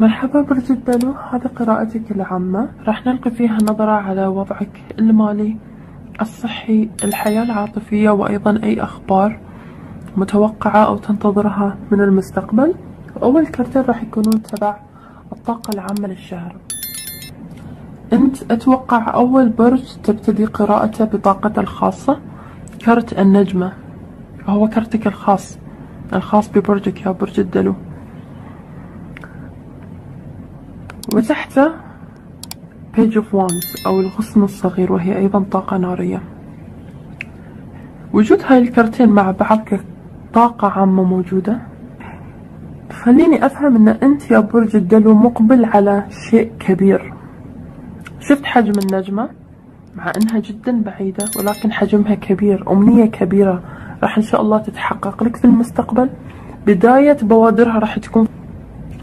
مرحبا برج الدلو هذه قراءتك العامة. راح نلقي فيها نظرة على وضعك المالي الصحي الحياة العاطفية وأيضا أي أخبار متوقعة أو تنتظرها من المستقبل. أول كرتين راح يكونون تبع الطاقة العامة للشهر. أنت أتوقع أول برج تبتدي قراءته بطاقته الخاصة؟ كرت النجمة. هو كرتك الخاص الخاص ببرجك يا برج الدلو. وتحته Page of Wands أو الغصن الصغير وهي أيضا طاقة نارية. وجود هاي الكرتين مع بعض كطاقة عامة موجودة. خليني أفهم أن أنت يا برج الدلو مقبل على شيء كبير. شفت حجم النجمة؟ مع أنها جدا بعيدة ولكن حجمها كبير أمنية كبيرة. راح إن شاء الله تتحقق لك في المستقبل. بداية بوادرها راح تكون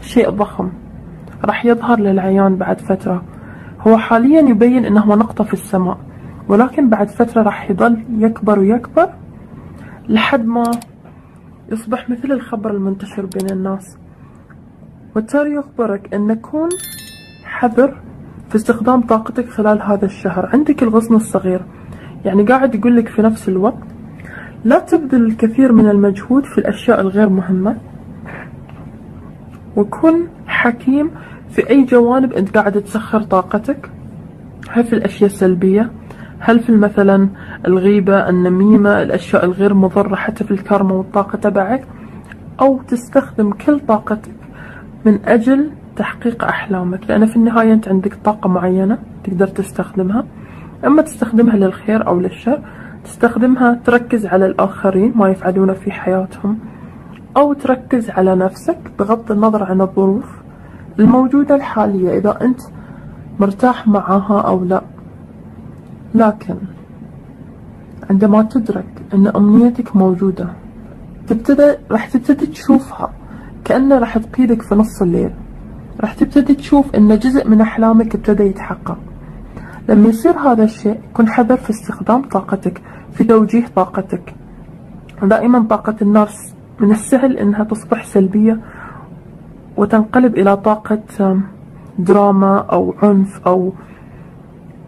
شيء ضخم. راح يظهر للعيان بعد فترة. هو حاليا يبين إنه نقطة في السماء ولكن بعد فترة راح يظل يكبر ويكبر لحد ما يصبح مثل الخبر المنتشر بين الناس. والتالي يخبرك أن كون حذر في استخدام طاقتك خلال هذا الشهر. عندك الغصن الصغير يعني قاعد يقول لك في نفس الوقت لا تبذل الكثير من المجهود في الأشياء الغير مهمة وكن حكيم في أي جوانب أنت قاعد تسخر طاقتك؟ هل في الأشياء السلبية؟ هل في مثلا الغيبة النميمة الأشياء الغير مضرة حتى في الكارما والطاقة تبعك؟ أو تستخدم كل طاقتك من أجل تحقيق أحلامك؟ لأن في النهاية أنت عندك طاقة معينة تقدر تستخدمها. أما تستخدمها للخير أو للشر تستخدمها تركز على الآخرين ما يفعلونه في حياتهم أو تركز على نفسك بغض النظر عن الظروف. الموجودة الحالية إذا أنت مرتاح معها أو لا. لكن عندما تدرك أن أمنيتك موجودة تبتدى راح تبتدي تشوفها كأنه راح تقيدك في نص الليل. راح تبتدي تشوف أن جزء من أحلامك ابتدى يتحقق. لما يصير هذا الشيء كن حذر في استخدام طاقتك في توجيه طاقتك. دائما طاقة النار من السهل أنها تصبح سلبية وتنقلب إلى طاقة دراما أو عنف أو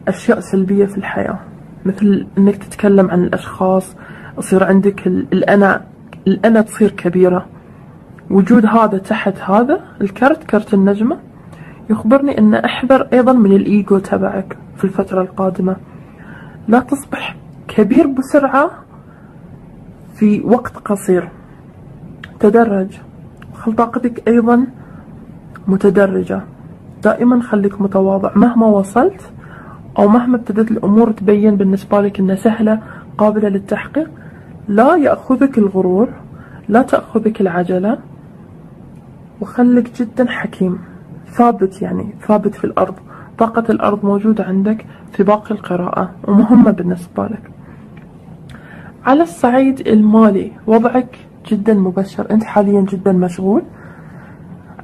أشياء سلبية في الحياة. مثل أنك تتكلم عن الأشخاص يصير عندك الأنا الأنا تصير كبيرة. وجود هذا تحت هذا الكرت كرت النجمة يخبرني أن أحذر أيضا من الإيجو تبعك في الفترة القادمة. لا تصبح كبير بسرعة في وقت قصير. تدرج. خل طاقتك أيضا متدرجة. دائما خليك متواضع. مهما وصلت أو مهما ابتدت الأمور تبين بالنسبة لك أنها سهلة قابلة للتحقيق لا يأخذك الغرور لا تأخذك العجلة. وخليك جدا حكيم. ثابت يعني ثابت في الأرض. طاقة الأرض موجودة عندك في باقي القراءة ومهمة بالنسبة لك. على الصعيد المالي وضعك جدا مبشر. أنت حاليا جدا مشغول.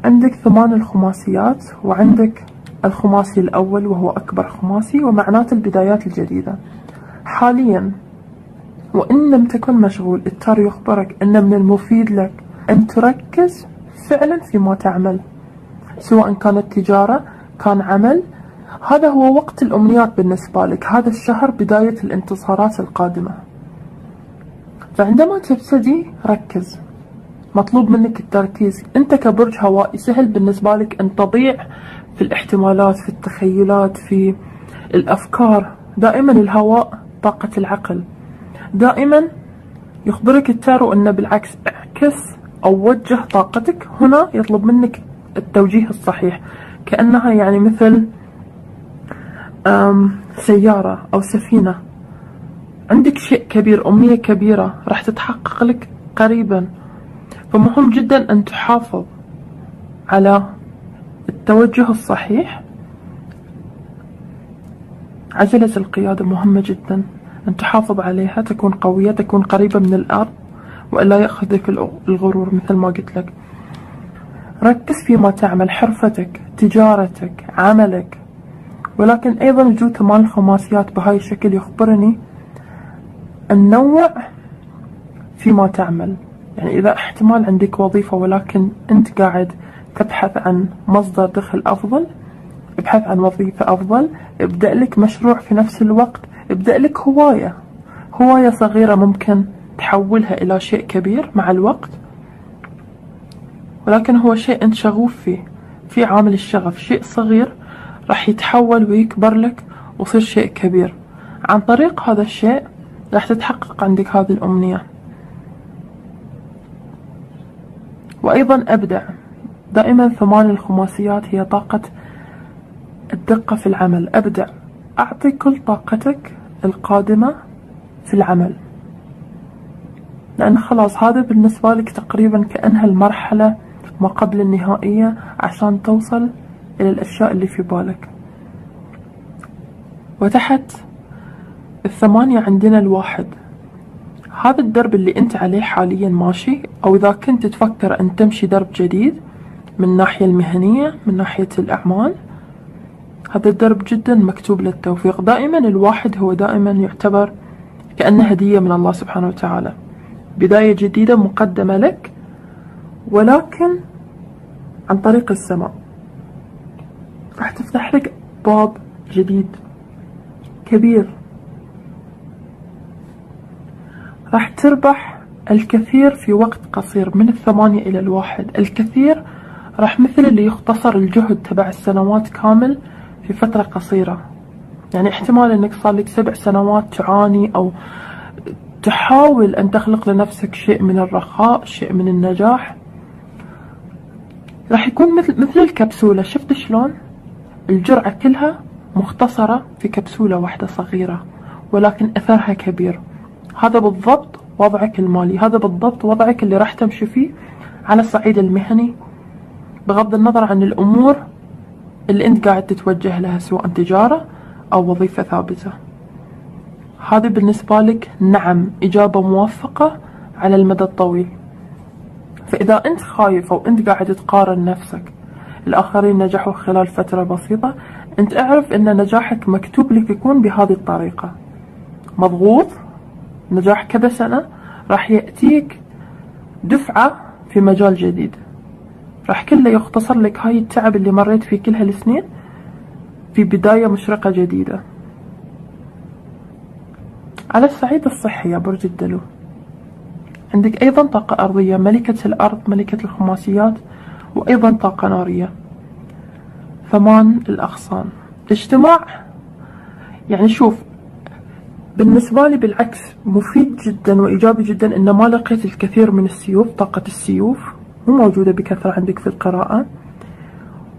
عندك ثمان الخماسيات وعندك الخماسي الأول وهو أكبر خماسي ومعناته البدايات الجديدة. حاليا وإن لم تكن مشغول التار يخبرك أن من المفيد لك أن تركز فعلا فيما تعمل. سواء كانت تجارة كان عمل هذا هو وقت الأمنيات بالنسبة لك. هذا الشهر بداية الانتصارات القادمة. فعندما تبتدي ركز. مطلوب منك التركيز. انت كبرج هوائي سهل بالنسبة لك أن تضيع في الاحتمالات في التخيلات في الأفكار. دائما الهواء طاقة العقل. دائما يخبرك التارو انه بالعكس اعكس أو وجه طاقتك. هنا يطلب منك التوجيه الصحيح كأنها يعني مثل سيارة أو سفينة. عندك شيء كبير أمنية كبيرة راح تتحقق لك قريبا. فمهم جدا أن تحافظ على التوجه الصحيح. عجلة القيادة مهمة جدا أن تحافظ عليها تكون قوية تكون قريبة من الأرض وإلا يأخذك الغرور مثل ما قلت لك. ركز فيما تعمل حرفتك تجارتك عملك. ولكن أيضا وجود ثمان الخماسيات بهاي الشكل يخبرني النوع فيما تعمل. يعني إذا احتمال عندك وظيفة ولكن أنت قاعد تبحث عن مصدر دخل أفضل ابحث عن وظيفة أفضل ابدأ لك مشروع في نفس الوقت ابدأ لك هواية. هواية صغيرة ممكن تحولها إلى شيء كبير مع الوقت ولكن هو شيء أنت شغوف فيه. في عامل الشغف شيء صغير راح يتحول ويكبر لك ويصير شيء كبير. عن طريق هذا الشيء راح تتحقق عندك هذه الأمنية. وأيضا أبدع. دائما ثمان الخماسيات هي طاقة الدقة في العمل. أبدع. أعطي كل طاقتك القادمة في العمل. لأن خلاص هذا بالنسبة لك تقريبا كأنها المرحلة ما قبل النهائية عشان توصل إلى الأشياء اللي في بالك. وتحت الثمانية عندنا الواحد. هذا الدرب اللي أنت عليه حاليا ماشي أو إذا كنت تفكر أن تمشي درب جديد من الناحية المهنية من ناحية الأعمال هذا الدرب جدا مكتوب للتوفيق. دائما الواحد هو دائما يعتبر كأنه هدية من الله سبحانه وتعالى. بداية جديدة مقدمة لك ولكن عن طريق السماء. راح تفتح لك باب جديد كبير. راح تربح الكثير في وقت قصير من الثمانية إلى الواحد. الكثير راح مثل اللي يختصر الجهد تبع السنوات كامل في فترة قصيرة. يعني احتمال إنك صار لك سبع سنوات تعاني أو تحاول أن تخلق لنفسك شيء من الرخاء شيء من النجاح. راح يكون مثل مثل الكبسولة. شفت شلون؟ الجرعة كلها مختصرة في كبسولة واحدة صغيرة ولكن أثرها كبير. هذا بالضبط وضعك المالي هذا بالضبط وضعك اللي راح تمشي فيه على الصعيد المهني. بغض النظر عن الأمور اللي أنت قاعد تتوجه لها سواء تجارة أو وظيفة ثابتة. هذه بالنسبة لك نعم إجابة موفقة على المدى الطويل. فإذا أنت خايف أو أنت قاعد تقارن نفسك الآخرين نجحوا خلال فترة بسيطة أنت أعرف أن نجاحك مكتوب لك يكون بهذه الطريقة. مضغوط؟ نجاح كذا سنة راح يأتيك دفعة في مجال جديد. راح كله يختصر لك هاي التعب اللي مريت فيه كل هالسنين في بداية مشرقة جديدة. على الصعيد الصحي يا برج الدلو. عندك أيضا طاقة أرضية ملكة الأرض ملكة الخماسيات وأيضا طاقة نارية. ثمان الأغصان. الاجتماع يعني شوف بالنسبة لي بالعكس مفيد جدا وإيجابي جدا إن ما لقيت الكثير من السيوف طاقة السيوف مو موجودة بكثرة عندك في القراءة.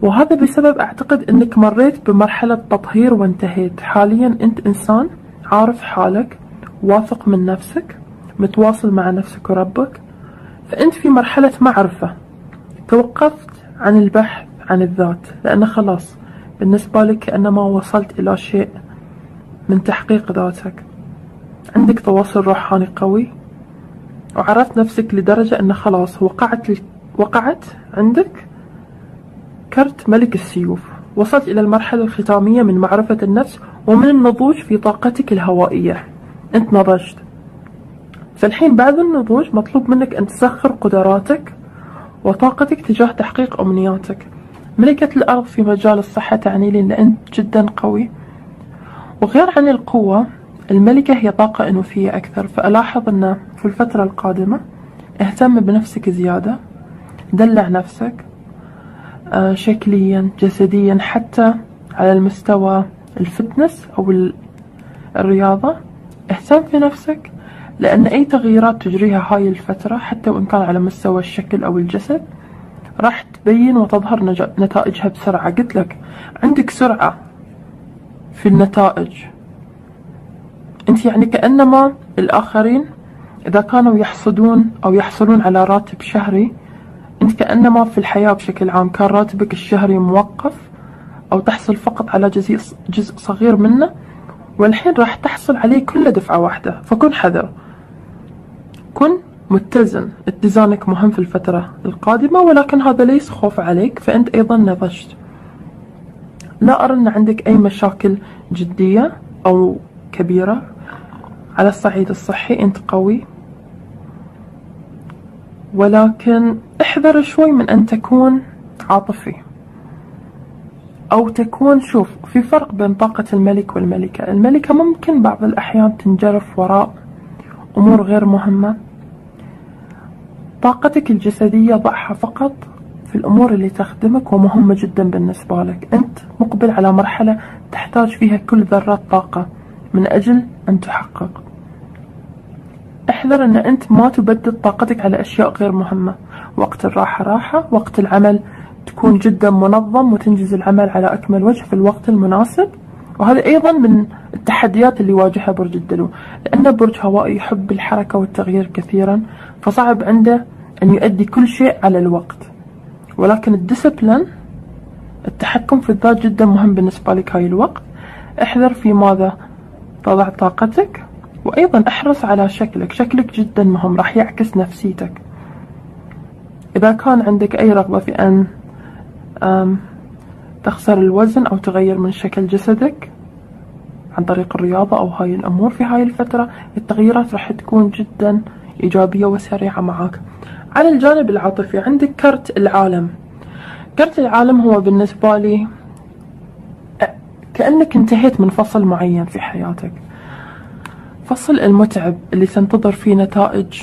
وهذا بسبب أعتقد أنك مريت بمرحلة تطهير وانتهيت. حاليا أنت إنسان عارف حالك واثق من نفسك متواصل مع نفسك وربك. فأنت في مرحلة معرفة. توقفت عن البحث عن الذات لأنه خلاص بالنسبة لك كأنما وصلت إلى شيء من تحقيق ذاتك. عندك تواصل روحاني قوي وعرفت نفسك لدرجة أنه خلاص وقعت وقعت عندك كرت ملك السيوف. وصلت إلى المرحلة الختامية من معرفة النفس ومن النضوج في طاقتك الهوائية. أنت نضجت. فالحين بعد النضوج مطلوب منك أن تسخر قدراتك وطاقتك تجاه تحقيق أمنياتك. ملكة الأرض في مجال الصحة تعني لي أن أنت جدا قوي. وغير عن القوة الملكة هي طاقة أنوثية أكثر فألاحظ أن في الفترة القادمة اهتم بنفسك زيادة دلع نفسك آه، شكليا جسديا حتى على المستوى الفتنس أو الرياضة. اهتم في نفسك لأن أي تغييرات تجريها هاي الفترة حتى وإن كان على مستوى الشكل أو الجسد راح تبين وتظهر نتائجها بسرعة. قلت لك عندك سرعة في النتائج. انت يعني كأنما الآخرين إذا كانوا يحصدون أو يحصلون على راتب شهري أنت كأنما في الحياة بشكل عام كان راتبك الشهري موقف أو تحصل فقط على جزء, جزء صغير منه والحين راح تحصل عليه كله دفعة واحدة. فكن حذر. كن متزن. اتزانك مهم في الفترة القادمة ولكن هذا ليس خوف عليك فأنت أيضا نضجت. لا أرى أن عندك أي مشاكل جدية أو كبيرة. على الصعيد الصحي أنت قوي ولكن احذر شوي من أن تكون عاطفي. أو تكون شوف في فرق بين طاقة الملك والملكة. الملكة ممكن بعض الأحيان تنجرف وراء أمور غير مهمة. طاقتك الجسدية ضعها فقط في الأمور اللي تخدمك ومهمة جدا بالنسبة لك. أنت مقبل على مرحلة تحتاج فيها كل ذرات طاقة من أجل أن تحقق. احذر أن أنت ما تبدد طاقتك على أشياء غير مهمة. وقت الراحة راحة وقت العمل تكون جدا منظم وتنجز العمل على أكمل وجه في الوقت المناسب. وهذا أيضا من التحديات اللي يواجهها برج الدلو. لأنه برج هوائي يحب الحركة والتغيير كثيرا فصعب عنده أن يؤدي كل شيء على الوقت. ولكن الديسبلين التحكم في الذات جدا مهم بالنسبة لك هاي الوقت. احذر في ماذا تضع طاقتك. وأيضا أحرص على شكلك. شكلك جدا مهم. راح يعكس نفسيتك. إذا كان عندك أي رغبة في أن تخسر الوزن أو تغير من شكل جسدك عن طريق الرياضة أو هاي الأمور في هاي الفترة التغييرات راح تكون جدا إيجابية وسريعة معك على الجانب العاطفي عندك كرت العالم. كرت العالم هو بالنسبة لي كأنك انتهيت من فصل معين في حياتك. فصل المتعب اللي تنتظر فيه نتائج.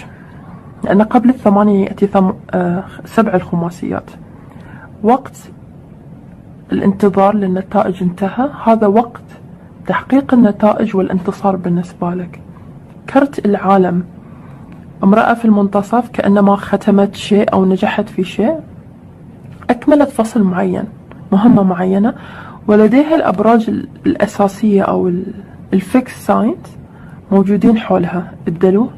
لأن قبل الثمانية يأتي ثم... آه سبع الخماسيات. وقت الانتظار للنتائج انتهى. هذا وقت تحقيق النتائج والانتصار بالنسبة لك. كرت العالم. امرأة في المنتصف كأنما ختمت شيء أو نجحت في شيء. أكملت فصل معين مهمة معينة. ولديها الأبراج الأساسية أو ال fixed signs موجودين حولها. الدلو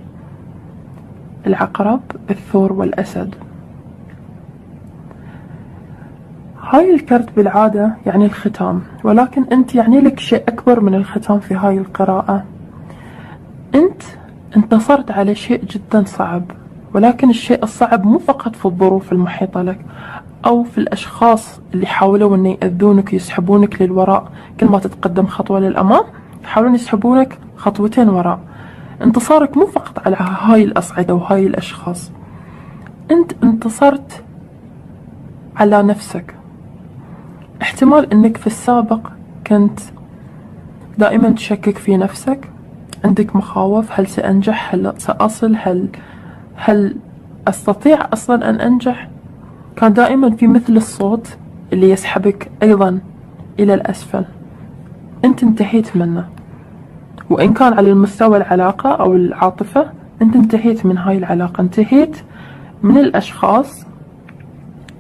العقرب الثور والأسد. هاي الكرت بالعادة يعني الختام ولكن أنت يعني لك شيء أكبر من الختام في هاي القراءة. أنت انتصرت على شيء جدا صعب ولكن الشيء الصعب مو فقط في الظروف المحيطة لك أو في الأشخاص اللي حاولوا أن يأذونك يسحبونك للوراء كل ما تتقدم خطوة للأمام. يحاولون يسحبونك خطوتين وراء. انتصارك مو فقط على هاي الأصعدة وهاي الأشخاص. أنت انتصرت على نفسك. احتمال أنك في السابق كنت دائما تشكك في نفسك. عندك مخاوف. هل سأنجح؟ هل سأصل؟ هل هل أستطيع أصلا أن أنجح؟ كان دائما في مثل الصوت اللي يسحبك أيضا إلى الأسفل. أنت انتهيت منه. وإن كان على المستوى العلاقة أو العاطفة أنت انتهيت من هاي العلاقة انتهيت من الأشخاص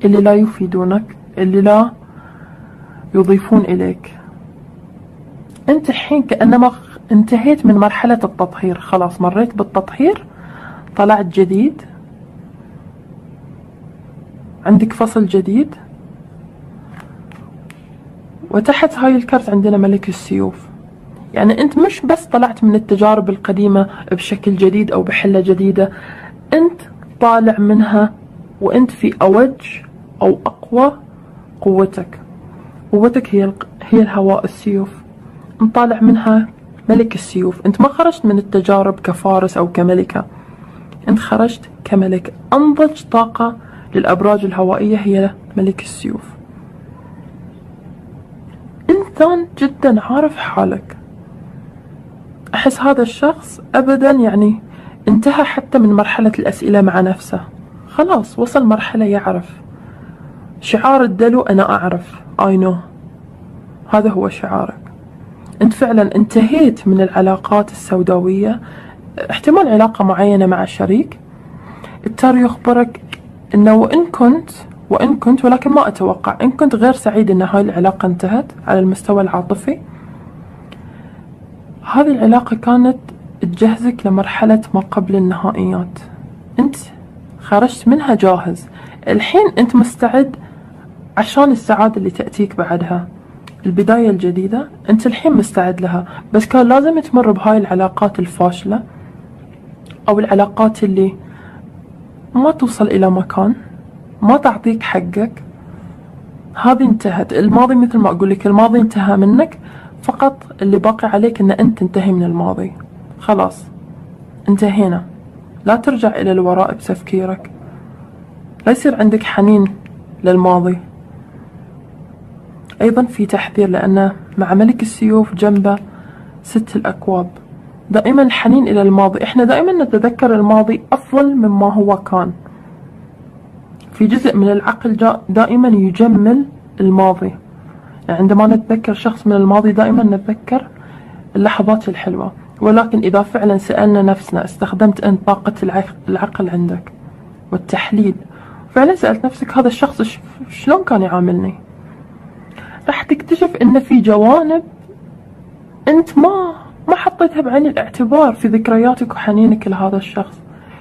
اللي لا يفيدونك اللي لا يضيفون إليك. أنت الحين كأنما انتهيت من مرحلة التطهير خلاص مريت بالتطهير طلعت جديد عندك فصل جديد وتحت هاي الكرت عندنا ملك السيوف. يعني أنت مش بس طلعت من التجارب القديمة بشكل جديد أو بحلة جديدة. أنت طالع منها وأنت في أوج أو أقوى قوتك. قوتك هي هي الهواء السيوف. أنت طالع منها ملك السيوف. أنت ما خرجت من التجارب كفارس أو كملكة. أنت خرجت كملك. أنضج طاقة للأبراج الهوائية هي ملك السيوف. إنسان جدا عارف حالك. أحس هذا الشخص ابدا يعني انتهى حتى من مرحلة الأسئلة مع نفسه. خلاص وصل مرحلة يعرف. شعار الدلو أنا أعرف. I know. هذا هو شعارك. أنت فعلا انتهيت من العلاقات السوداوية. احتمال علاقة معينة مع شريك التاري يخبرك أنه وإن كنت وإن كنت ولكن ما أتوقع. إن كنت غير سعيد أن هاي العلاقة انتهت على المستوى العاطفي هذه العلاقة كانت تجهزك لمرحلة ما قبل النهائيات. أنت خرجت منها جاهز. الحين أنت مستعد عشان السعادة اللي تأتيك بعدها. البداية الجديدة أنت الحين مستعد لها. بس كان لازم تمر بهاي العلاقات الفاشلة أو العلاقات اللي ما توصل إلى مكان ما تعطيك حقك. هذه انتهت. الماضي مثل ما أقول لك الماضي انتهى منك. فقط اللي باقي عليك أن أنت تنتهي من الماضي. خلاص. انتهينا. لا ترجع إلى الوراء بتفكيرك. لا يصير عندك حنين للماضي. أيضا في تحذير لأن مع ملك السيوف جنبه ست الأكواب. دائما الحنين إلى الماضي. إحنا دائما نتذكر الماضي أفضل مما هو كان. في جزء من العقل دائما يجمل الماضي. عندما نتذكر شخص من الماضي دائما نتذكر اللحظات الحلوة. ولكن إذا فعلا سألنا نفسنا استخدمت أنت طاقة العقل عندك والتحليل. فعلا سألت نفسك هذا الشخص شلون كان يعاملني؟ راح تكتشف إن في جوانب أنت ما ما حطيتها بعين الاعتبار في ذكرياتك وحنينك لهذا الشخص.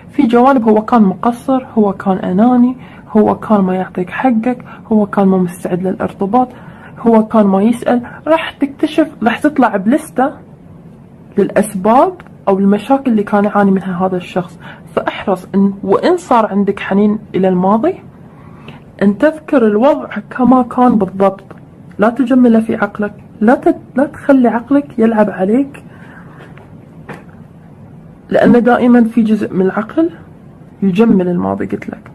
في جوانب هو كان مقصر هو كان أناني هو كان ما يعطيك حقك هو كان مو مستعد للارتباط هو كان ما يسأل راح تكتشف راح تطلع بلستة للأسباب أو المشاكل اللي كان يعاني منها هذا الشخص. فأحرص إن وإن صار عندك حنين إلى الماضي أن تذكر الوضع كما كان بالضبط. لا تجمله في عقلك لا لا تخلي عقلك يلعب عليك. لأن دائما في جزء من العقل يجمل الماضي قلت لك.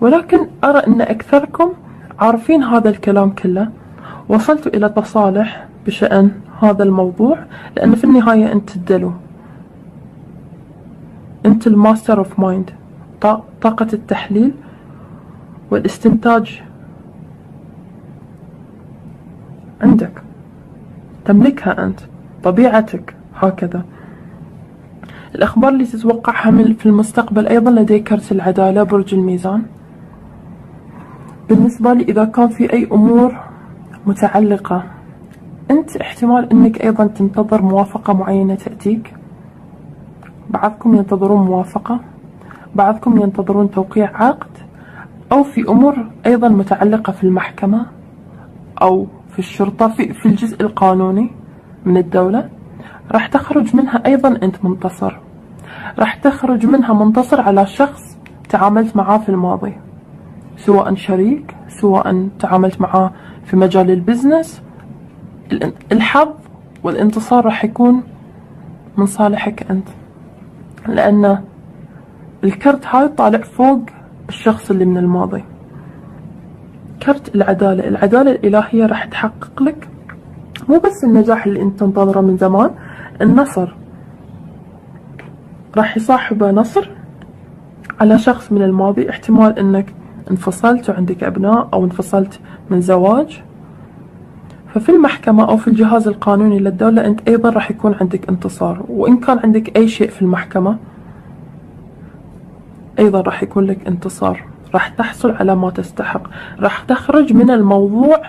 ولكن أرى أن أكثركم عارفين هذا الكلام كله؟ وصلت إلى تصالح بشأن هذا الموضوع لأن في النهاية أنت الدلو. أنت ال master of mind طاقة التحليل والاستنتاج عندك. تملكها أنت طبيعتك هكذا. الأخبار اللي تتوقعها في المستقبل أيضا لديك كرت العدالة برج الميزان. بالنسبة لي إذا كان في أي أمور متعلقة أنت احتمال أنك أيضا تنتظر موافقة معينة تأتيك. بعضكم ينتظرون موافقة بعضكم ينتظرون توقيع عقد أو في أمور أيضا متعلقة في المحكمة أو في الشرطة في, في الجزء القانوني من الدولة. راح تخرج منها أيضا أنت منتصر. راح تخرج منها منتصر على شخص تعاملت معاه في الماضي. سواء شريك سواء تعاملت معاه في مجال البزنس الحظ والانتصار راح يكون من صالحك أنت. لأن الكرت هاي طالع فوق الشخص اللي من الماضي. كرت العدالة العدالة الإلهية راح تحقق لك. مو بس النجاح اللي أنت تنتظره من زمان النصر. راح يصاحبه نصر على شخص من الماضي. احتمال إنك انفصلت وعندك أبناء أو انفصلت من زواج. ففي المحكمة أو في الجهاز القانوني للدولة أنت أيضا راح يكون عندك انتصار وإن كان عندك أي شيء في المحكمة أيضا راح يكون لك انتصار. راح تحصل على ما تستحق. راح تخرج من الموضوع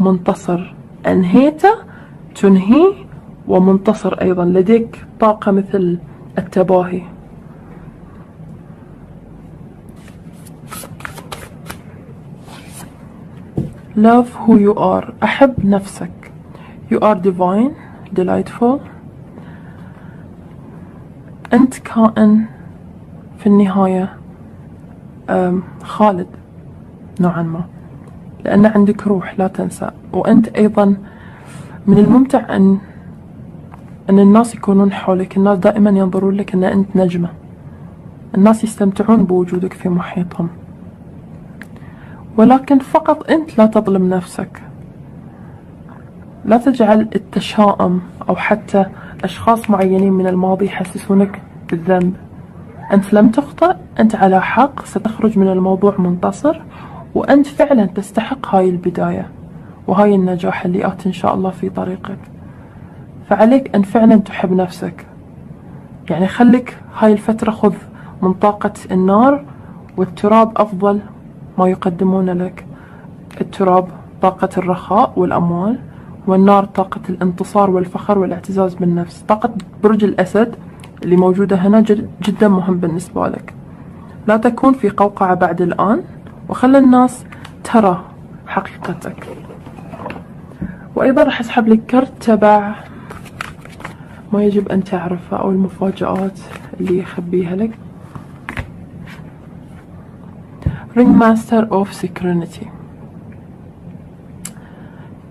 منتصر. انهيته تنهيه ومنتصر أيضا. لديك طاقة مثل التباهي. Love who you are. أحب نفسك. You are divine. Delightful. أنت كائن في النهاية خالد نوعا ما. لأن عندك روح لا تنسى. وأنت أيضا من الممتع أن أن الناس يكونون حولك. الناس دائما ينظرون لك أن أنت نجمة. الناس يستمتعون بوجودك في محيطهم. ولكن فقط أنت لا تظلم نفسك. لا تجعل التشاؤم أو حتى أشخاص معينين من الماضي يحسسونك بالذنب. أنت لم تخطئ أنت على حق ستخرج من الموضوع منتصر وأنت فعلا تستحق هاي البداية وهاي النجاح اللي آت إن شاء الله في طريقك. فعليك أن فعلا تحب نفسك. يعني خليك هاي الفترة خذ من طاقة النار والتراب أفضل ما يقدمون لك. التراب طاقة الرخاء والأموال والنار طاقة الانتصار والفخر والاعتزاز بالنفس. طاقة برج الأسد اللي موجودة هنا جدا مهم بالنسبة لك. لا تكون في قوقعة بعد الآن وخلي الناس ترى حقيقتك. وأيضا راح أسحب لك كرت تبع ما يجب أن تعرفه أو المفاجآت اللي يخبيها لك. Ring Master of Synchronity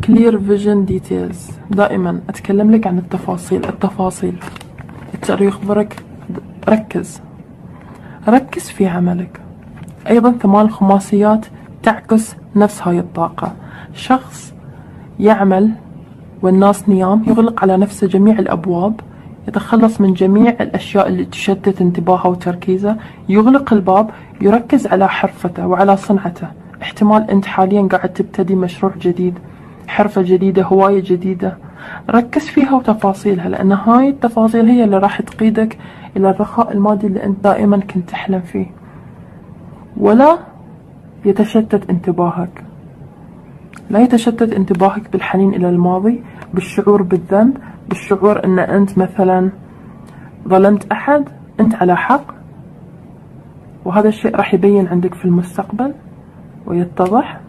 Clear Vision Details. دائما أتكلم لك عن التفاصيل. التفاصيل. التاريخ يخبرك ركز. ركز في عملك. أيضا ثمان خماسيات تعكس نفس هاي الطاقة. شخص يعمل والناس نيام يغلق على نفسه جميع الأبواب يتخلص من جميع الأشياء اللي تشتت انتباهه وتركيزه يغلق الباب يركز على حرفته وعلى صنعته. احتمال أنت حاليا قاعد تبتدي مشروع جديد حرفة جديدة هواية جديدة. ركز فيها وتفاصيلها لأن هاي التفاصيل هي اللي راح تقيدك إلى الرخاء المادي اللي أنت دائما كنت تحلم فيه. ولا يتشتت انتباهك. لا يتشتت انتباهك بالحنين إلى الماضي بالشعور بالذنب بالشعور أن أنت مثلا ظلمت أحد أنت على حق وهذا الشيء راح يبين عندك في المستقبل ويتضح.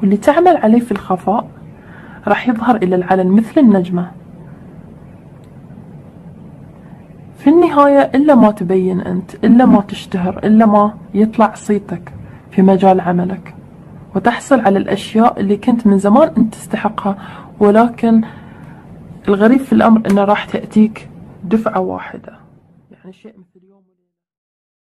واللي تعمل عليه في الخفاء راح يظهر إلى العلن مثل النجمة. في النهاية إلا ما تبين أنت إلا ما تشتهر إلا ما يطلع صيتك في مجال عملك. وتحصل على الأشياء اللي كنت من زمان أنت تستحقها ولكن الغريب في الأمر أنه راح تأتيك دفعة واحدة. يعني شيء